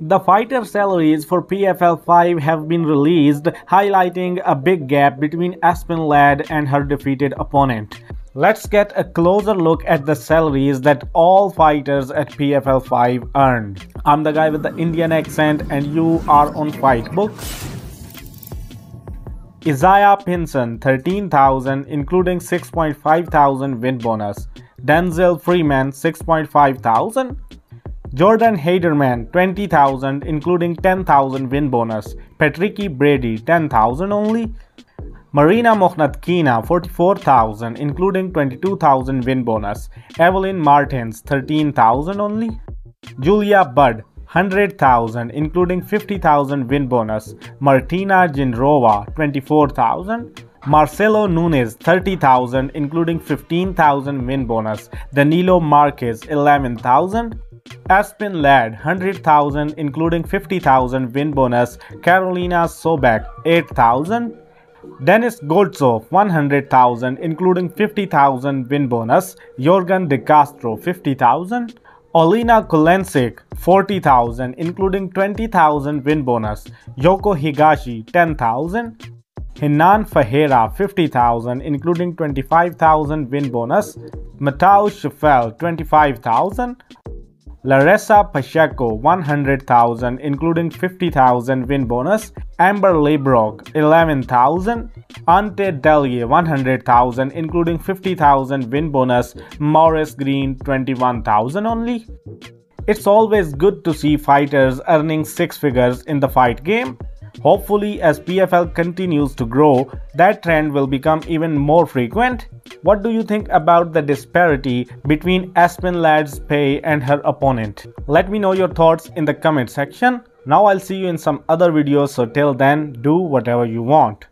The fighter salaries for PFL 5 have been released, highlighting a big gap between Aspen Ladd and her defeated opponent. Let's get a closer look at the salaries that all fighters at PFL 5 earned. I'm the guy with the Indian accent and you are on Fightbook. Isaiah Pinson 13,000 including 6.5 thousand win bonus. Denzel Freeman 6.5 thousand. Jordan Heiderman 20,000 including 10,000 win bonus. Patricky Brady 10,000 only. Marina Mokhnatkina 44,000 including 22,000 win bonus. Evelyn Martins 13,000 only. Julia Budd 100,000 including 50,000 win bonus. Martina Jindrova 24,000. Marcelo Nunes 30,000 including 15,000 win bonus. Danilo Marques 11,000. Aspen Ladd 100,000 including 50,000 win bonus. Karolina Sobek 8,000. Denis Goltsov 100,000 including 50,000 win bonus, Yorgan De Castro 50,000, Olena Kolesnyk 40,000 including 20,000 win bonus, Yoko Higashi 10,000, Renan Ferreira 50,000 including 25,000 win bonus, Matheus Scheffel 25,000, Larissa Pacheco 100,000 including 50,000 win bonus, Amber Leibrock 11,000, Ante Delija 100,000 including 50,000 win bonus, Maurice Green 21,000 only. It's always good to see fighters earning six figures in the fight game. Hopefully, as PFL continues to grow, that trend will become even more frequent. What do you think about the disparity between Aspen Ladd's pay and her opponent? Let me know your thoughts in the comment section. Now I'll see you in some other videos so till then do whatever you want.